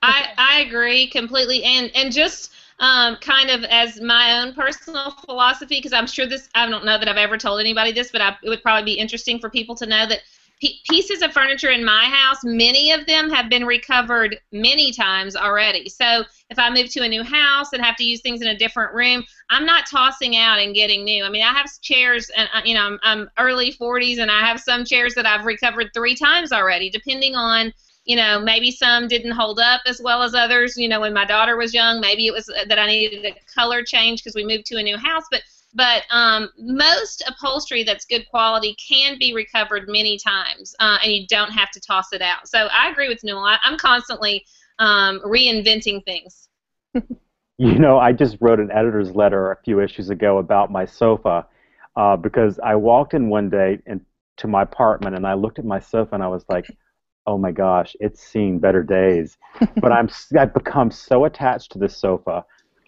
I, I agree completely, and and just um, kind of as my own personal philosophy, because I'm sure this I don't know that I've ever told anybody this, but I, it would probably be interesting for people to know that pieces of furniture in my house, many of them have been recovered many times already. So if I move to a new house and have to use things in a different room, I'm not tossing out and getting new. I mean, I have chairs, and uh, you know, I'm, I'm early 40s, and I have some chairs that I've recovered three times already, depending on you know, maybe some didn't hold up as well as others. You know, when my daughter was young, maybe it was that I needed a color change because we moved to a new house. But but um, most upholstery that's good quality can be recovered many times, uh, and you don't have to toss it out. So I agree with Newell. I, I'm constantly um, reinventing things. You know, I just wrote an editor's letter a few issues ago about my sofa uh, because I walked in one day into my apartment and I looked at my sofa and I was like, oh my gosh, it's seen better days. but I'm I've become so attached to this sofa,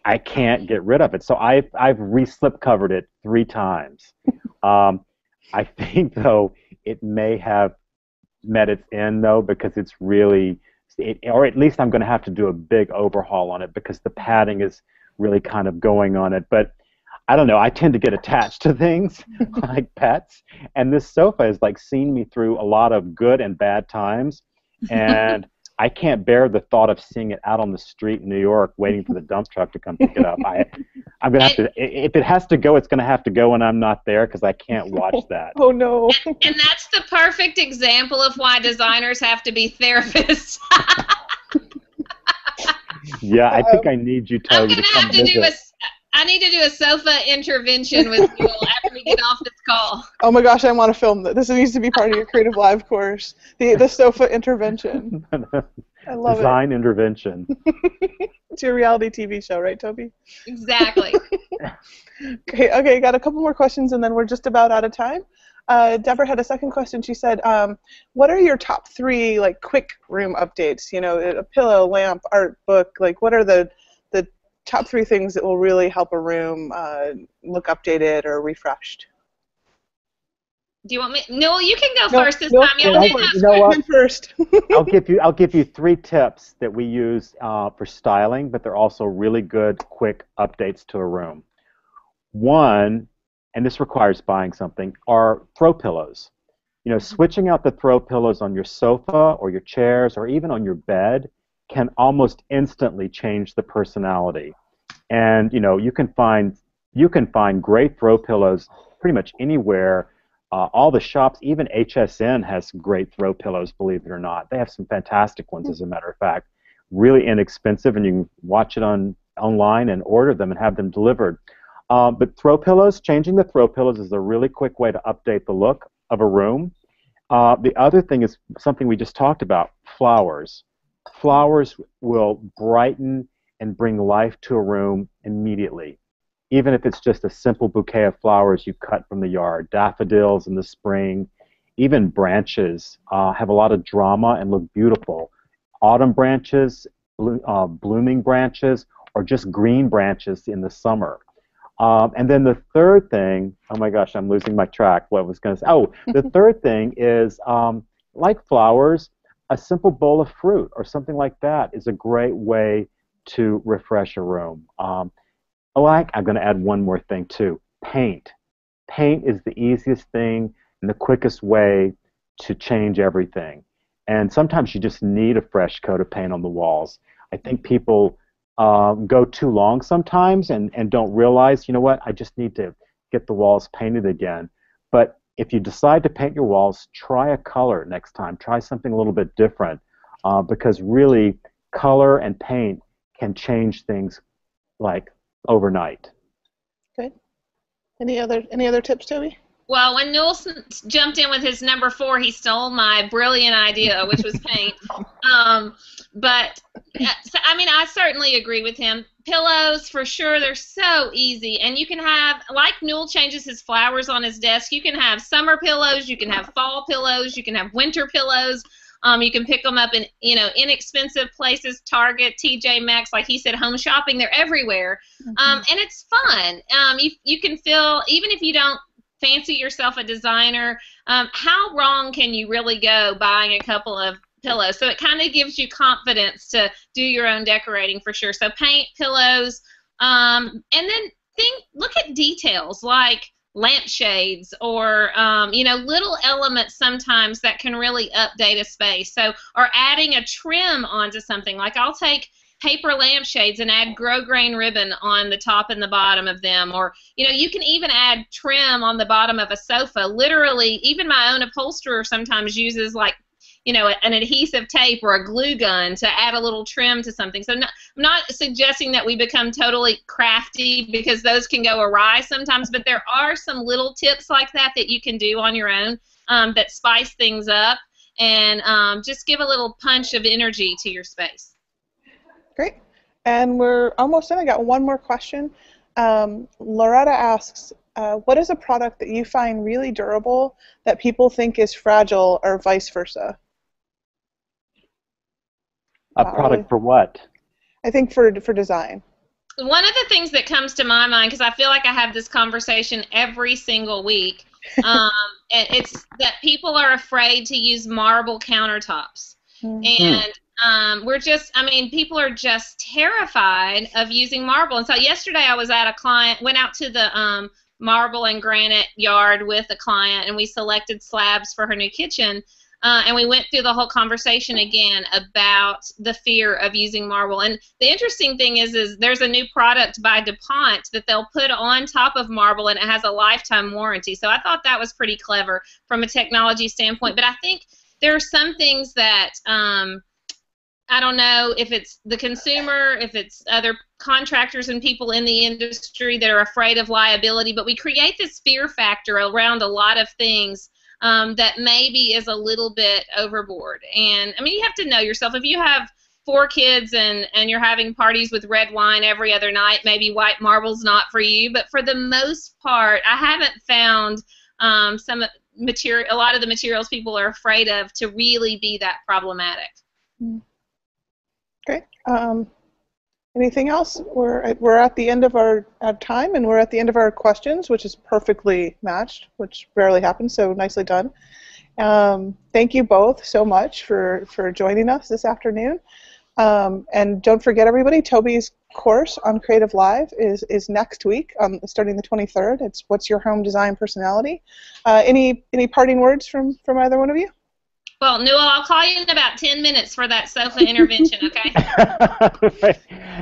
I can't get rid of it. So I've I've re-slip covered it three times. Um, I think though it may have met its end though because it's really it, or at least I'm going to have to do a big overhaul on it because the padding is really kind of going on it. But I don't know. I tend to get attached to things like pets, and this sofa has like seen me through a lot of good and bad times, and I can't bear the thought of seeing it out on the street in New York, waiting for the dump truck to come pick it up. I, I'm gonna have to. If it has to go, it's gonna have to go when I'm not there because I can't watch that. Oh no. And, and that's the perfect example of why designers have to be therapists. Yeah, I think um, I need you, Tobi, gonna come have to do a. visit. I need to do a sofa intervention with you after we get off this call. Oh my gosh, I want to film that. This needs to be part of your Creative Live course. The the sofa intervention. I love it. Design intervention. It's your reality TV show, right, Tobi? Exactly. Okay, okay, got a couple more questions and then we're just about out of time. Uh, Deborah had a second question. She said, um, "What are your top three like quick room updates? You know, a pillow, lamp, art book. Like, what are the the top three things that will really help a room uh, look updated or refreshed?" Do you want me? No, you can go No, first this no, time. You no, don't go do first. You know what? First. I'll give you I'll give you three tips that we use uh, for styling, but they're also really good quick updates to a room. One, and this requires buying something, are throw pillows. You know, switching out the throw pillows on your sofa or your chairs or even on your bed can almost instantly change the personality. And you know, you can find you can find great throw pillows pretty much anywhere. Uh, all the shops, even HSN has great throw pillows, believe it or not. They have some fantastic ones, as a matter of fact. Really inexpensive, and you can watch it on online and order them and have them delivered. Um, but throw pillows, changing the throw pillows is a really quick way to update the look of a room. Uh, the other thing is something we just talked about flowers. Flowers will brighten and bring life to a room immediately even if it's just a simple bouquet of flowers you cut from the yard, daffodils in the spring, even branches uh, have a lot of drama and look beautiful. Autumn branches, blo- uh, blooming branches, or just green branches in the summer. Um, and then the third thing, oh my gosh, I'm losing my track. What I was going to say? Oh, the third thing is um, like flowers, a simple bowl of fruit or something like that is a great way to refresh a room. Um, Oh, I, I'm going to add one more thing too. Paint. Paint is the easiest thing and the quickest way to change everything. And sometimes you just need a fresh coat of paint on the walls. I think people um, go too long sometimes and, and don't realize, you know what, I just need to get the walls painted again. But if you decide to paint your walls, try a color next time. Try something a little bit different uh, because really color and paint can change things like overnight. Good. Any other any other tips, Tobi? Well, when Newell jumped in with his number four, he stole my brilliant idea, which was paint. um, but I mean, I certainly agree with him. Pillows, for sure, they're so easy, and you can have like Newell changes his flowers on his desk. You can have summer pillows, you can have fall pillows, you can have winter pillows. Um, you can pick them up in you know inexpensive places, Target, TJ Maxx, like he said, home shopping. They're everywhere, mm-hmm. um, and it's fun. Um, you you can feel even if you don't fancy yourself a designer, um, how wrong can you really go buying a couple of So it kind of gives you confidence to do your own decorating for sure. So paint pillows, um, and then think look at details like lampshades or um, you know little elements sometimes that can really update a space. So or adding a trim onto something. Like i'll take paper lampshades and add grosgrain ribbon on the top and the bottom of them. Or you know you can even add trim on the bottom of a sofa. Literally even my own upholsterer sometimes uses like you know, an adhesive tape or a glue gun to add a little trim to something. So not, I'm not suggesting that we become totally crafty because those can go awry sometimes, but there are some little tips like that that you can do on your own um, that spice things up and um, just give a little punch of energy to your space. Great. And we're almost done. I got one more question. Um, Loretta asks, uh, what is a product that you find really durable that people think is fragile or vice versa? A product for what? I think for for design. One of the things that comes to my mind, because I feel like I have this conversation every single week, um, it's that people are afraid to use marble countertops. Mm-hmm. And um, we're just, I mean, people are just terrified of using marble. And so yesterday I was at a client, went out to the um, marble and granite yard with a client, and we selected slabs for her new kitchen. Uh, and we went through the whole conversation again about the fear of using marble. And the interesting thing is, is there's a new product by DuPont that they'll put on top of marble, and it has a lifetime warranty. So I thought that was pretty clever from a technology standpoint. But I think there are some things that um, I don't know if it's the consumer, if it's other contractors and people in the industry that are afraid of liability, but we create this fear factor around a lot of things um, that maybe is a little bit overboard. And I mean, you have to know yourself. If you have four kids and and you're having parties with red wine every other night, maybe white marble's not for you. But for the most part, I haven't found um, some material, a lot of the materials people are afraid of to really be that problematic. Great. Um, Anything else? We're we're at the end of our, our time, and we're at the end of our questions, which is perfectly matched, which rarely happens. So nicely done. Um, thank you both so much for for joining us this afternoon. Um, and don't forget, everybody, Tobi's course on Creative Live is is next week, um, starting the 23rd. It's What's Your Home Design Personality. Uh, any any parting words from from either one of you? Well, Newell, I'll call you in about 10 minutes for that sofa intervention, okay?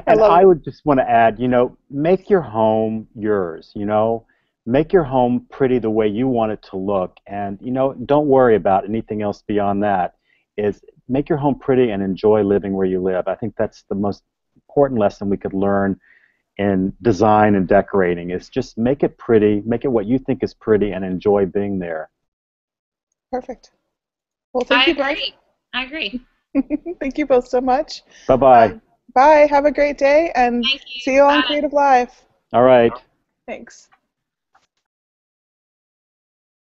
and I, I would just want to add, you know, make your home yours, you know? Make your home pretty the way you want it to look. And, you know, don't worry about anything else beyond that. Is make your home pretty and enjoy living where you live. I think that's the most important lesson we could learn in design and decorating is just make it pretty, make it what you think is pretty, and enjoy being there. Perfect. Well, thank I you agree. Both. I agree. thank you both so much. Bye-bye. Uh, bye. Have a great day, and you. see you on Bye. Creative Live. All right. Thanks.